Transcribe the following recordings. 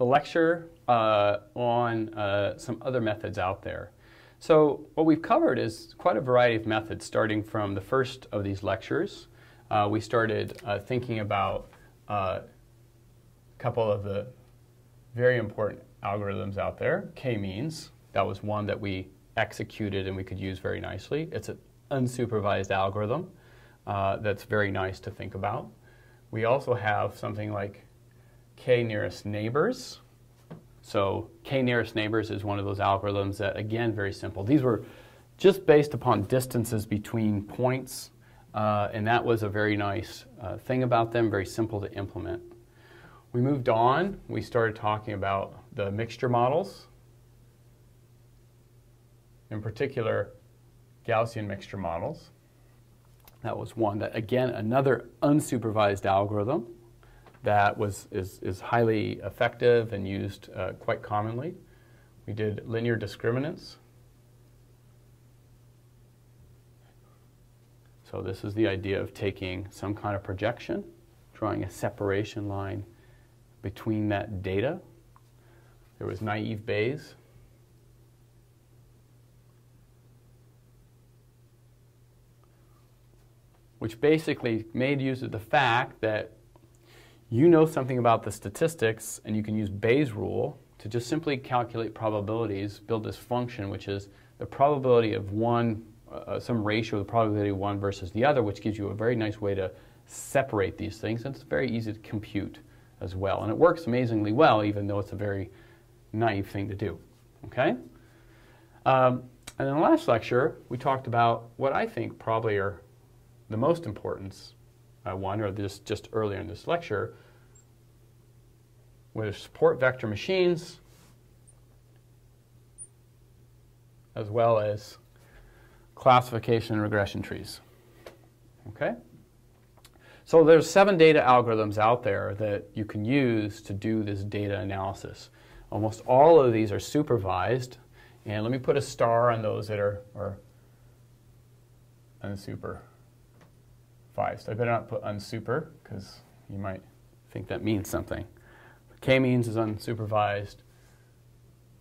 a lecture uh, on uh, some other methods out there. So what we've covered is quite a variety of methods, starting from the first of these lectures. Uh, we started uh, thinking about uh, a couple of the very important algorithms out there, k-means. That was one that we executed and we could use very nicely. It's an unsupervised algorithm uh, that's very nice to think about. We also have something like k nearest neighbors. So k nearest neighbors is one of those algorithms that, again, very simple. These were just based upon distances between points, uh, and that was a very nice uh, thing about them, very simple to implement. We moved on. We started talking about the mixture models, in particular, Gaussian mixture models. That was one that, again, another unsupervised algorithm that was, is, is highly effective and used uh, quite commonly. We did linear discriminants. So this is the idea of taking some kind of projection, drawing a separation line between that data. There was naive Bayes. which basically made use of the fact that you know something about the statistics and you can use Bayes' rule to just simply calculate probabilities, build this function which is the probability of one, uh, some ratio of the probability of one versus the other, which gives you a very nice way to separate these things. And it's very easy to compute as well. And it works amazingly well, even though it's a very naive thing to do. Okay? Um, and in the last lecture, we talked about what I think probably are the most important uh, one, or just, just earlier in this lecture, with support vector machines, as well as classification and regression trees. Okay? So there's seven data algorithms out there that you can use to do this data analysis. Almost all of these are supervised, and let me put a star on those that are, are unsuper five. So I better not put unsuper because you might think that means something. K-means is unsupervised.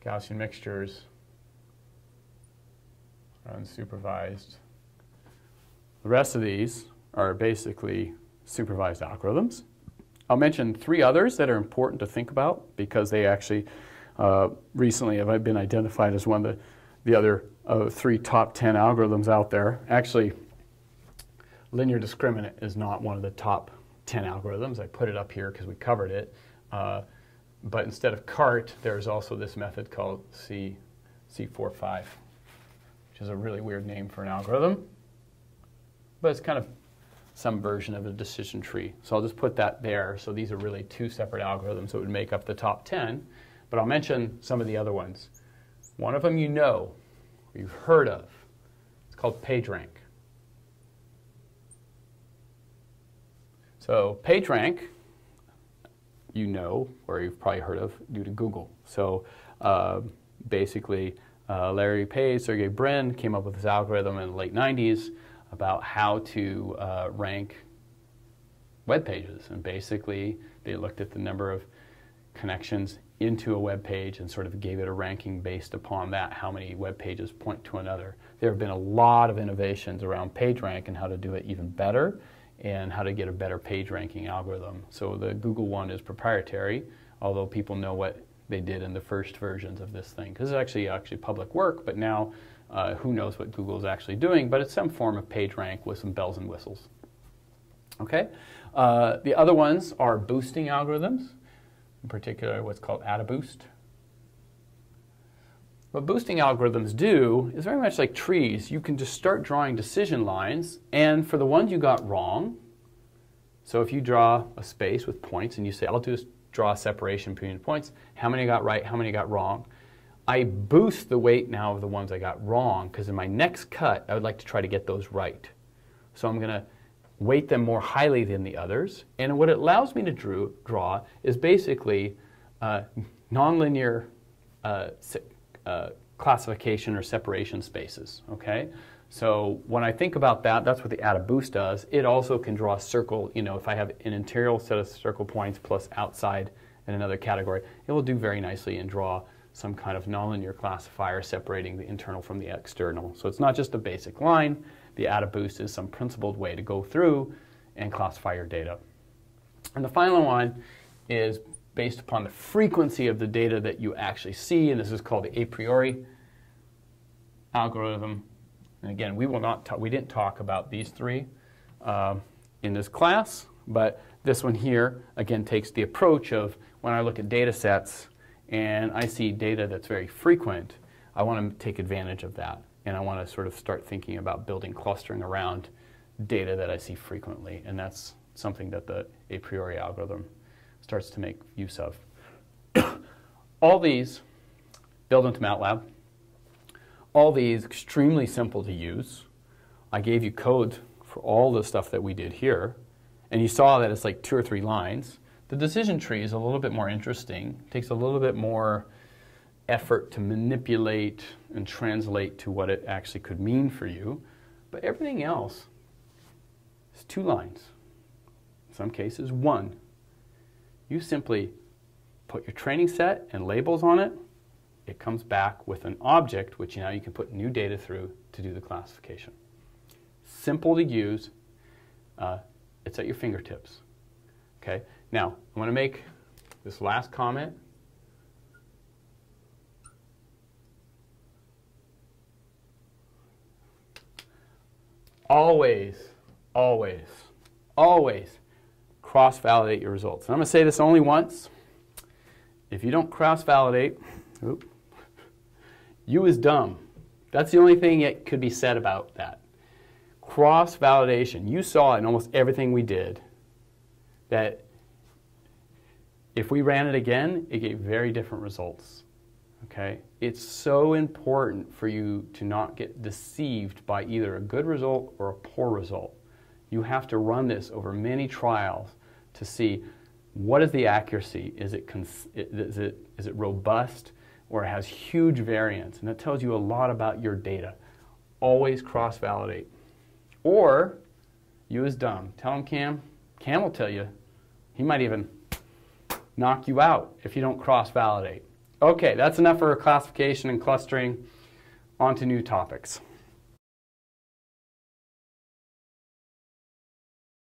Gaussian mixtures are unsupervised. The rest of these are basically supervised algorithms. I'll mention three others that are important to think about because they actually uh, recently have been identified as one of the, the other uh, three top 10 algorithms out there. Actually, linear discriminant is not one of the top 10 algorithms. I put it up here because we covered it. Uh, but instead of CART, there's also this method called C, C45, which is a really weird name for an algorithm. But it's kind of some version of a decision tree. So I'll just put that there. So these are really two separate algorithms that would make up the top 10. But I'll mention some of the other ones. One of them you know, you've heard of. It's called PageRank. So PageRank, you know, or you've probably heard of due to Google. So uh, basically, uh, Larry Page, Sergey Brin came up with this algorithm in the late 90s about how to uh, rank web pages. And basically, they looked at the number of connections into a web page and sort of gave it a ranking based upon that, how many web pages point to another. There have been a lot of innovations around PageRank and how to do it even better and how to get a better page ranking algorithm. So the Google one is proprietary, although people know what they did in the first versions of this thing. Because it's actually actually public work, but now uh, who knows what Google is actually doing, but it's some form of page rank with some bells and whistles. Okay? Uh, the other ones are boosting algorithms, in particular what's called AdaBoost. What boosting algorithms do is very much like trees. You can just start drawing decision lines, and for the ones you got wrong, so if you draw a space with points and you say, I'll just draw a separation between points, how many got right, how many got wrong, I boost the weight now of the ones I got wrong because in my next cut, I would like to try to get those right. So I'm going to weight them more highly than the others. And what it allows me to drew, draw is basically uh, nonlinear uh, uh, classification or separation spaces, okay? So when I think about that, that's what the AdaBoost does. It also can draw a circle, you know, if I have an interior set of circle points plus outside in another category, it will do very nicely and draw some kind of nonlinear classifier separating the internal from the external. So it's not just a basic line. The AdaBoost is some principled way to go through and classify your data. And the final one is based upon the frequency of the data that you actually see, and this is called the a priori algorithm. And again, we will not we didn't talk about these three uh, in this class, but this one here, again, takes the approach of when I look at data sets and I see data that's very frequent, I want to take advantage of that. And I want to sort of start thinking about building clustering around data that I see frequently. And that's something that the a priori algorithm starts to make use of. All these build into MATLAB. All these extremely simple to use. I gave you code for all the stuff that we did here. And you saw that it's like two or three lines. The decision tree is a little bit more interesting. Takes a little bit more effort to manipulate and translate to what it actually could mean for you. But everything else is two lines. In some cases, one. You simply put your training set and labels on it. It comes back with an object, which now you can put new data through to do the classification. Simple to use. Uh, it's at your fingertips. Okay. Now, I want to make this last comment. Always, always, always cross-validate your results. And I'm going to say this only once. If you don't cross-validate, you is dumb. That's the only thing that could be said about that. Cross-validation. You saw in almost everything we did that if we ran it again, it gave very different results. Okay? It's so important for you to not get deceived by either a good result or a poor result. You have to run this over many trials to see what is the accuracy? Is it, is it, is it robust or has huge variance? And that tells you a lot about your data. Always cross validate. Or you is dumb. Tell him Cam. Cam will tell you. He might even knock you out if you don't cross-validate. Okay, that's enough for classification and clustering. On to new topics.